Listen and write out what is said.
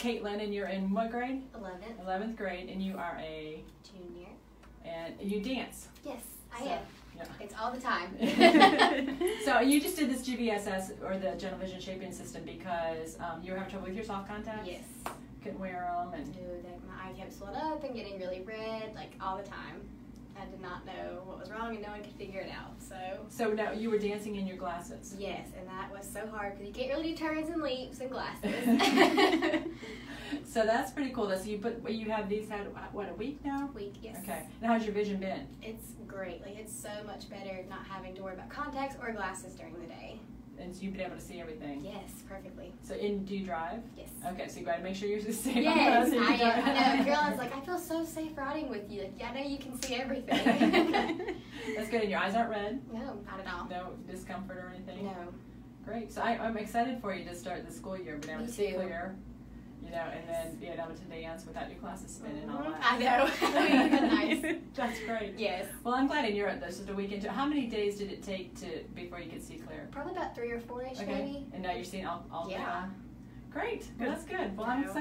Kaitlyn, and you're in what grade? 11th 11th grade, and you are a, junior. and you dance. Yes, I So, am. yeah. It's all the time. so you just did this GVSS or the Gentle Vision Shaping System because um, you were having trouble with your soft contacts. yes. Couldn't wear them, and that my eye kept swelled up and getting really red, like all the time. I did not know was wrong, and no one could figure it out. So so now you were dancing in your glasses. yes, and that was so hard because you can't really do turns and leaps and glasses. so that's pretty cool. So you put you have these had uh, what a week now. Week, yes. Okay. Now how's your vision been? It's great. Like it's so much better not having to worry about contacts or glasses during the day. And so you've been able to see everything. Yes, perfectly. So in do you drive? Yes. Okay, so you got to make sure you're just staying Yes, on the road. I am. I know. Girl is like, I feel so safe riding with you. Like, yeah, I know you can see everything. That's good. And your eyes aren't red. no, not at all. No discomfort or anything. No. Great. So I, I'm excited for you to start the school year, being able Me to see too. clear. You know, and then being able to dance without your glasses spinning and all Mhm. that. I know. nice. That's great. Yes. Well, I'm glad in Europe. This is a weekend. How many days did it take to before you could see clear? Probably about three or four ish, Okay. maybe. And now you're seeing all, all Yeah. Great. Well, that's good. Well, I'm excited.